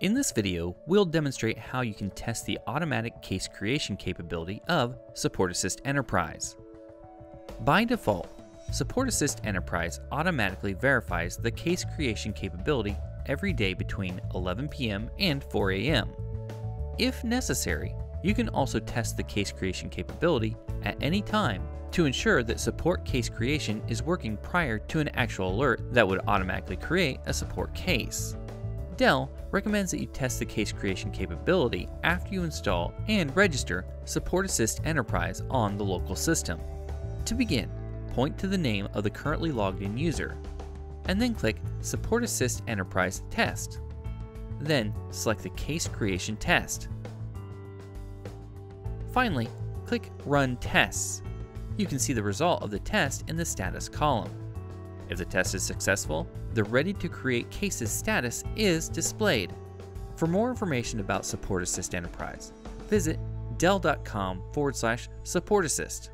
In this video, we'll demonstrate how you can test the automatic case creation capability of Support Assist Enterprise. By default, Support Assist Enterprise automatically verifies the case creation capability every day between 11 p.m. and 4 a.m. If necessary, you can also test the case creation capability at any time to ensure that support case creation is working prior to an actual alert that would automatically create a support case. Dell recommends that you test the case creation capability after you install and register Support Assist Enterprise on the local system. To begin, point to the name of the currently logged in user, and then click Support Assist Enterprise Test. Then select the case creation test. Finally, click Run Tests. You can see the result of the test in the status column. If the test is successful, the Ready to Create Cases status is displayed. For more information about Support Assist Enterprise, visit dell.com forward slash support assist.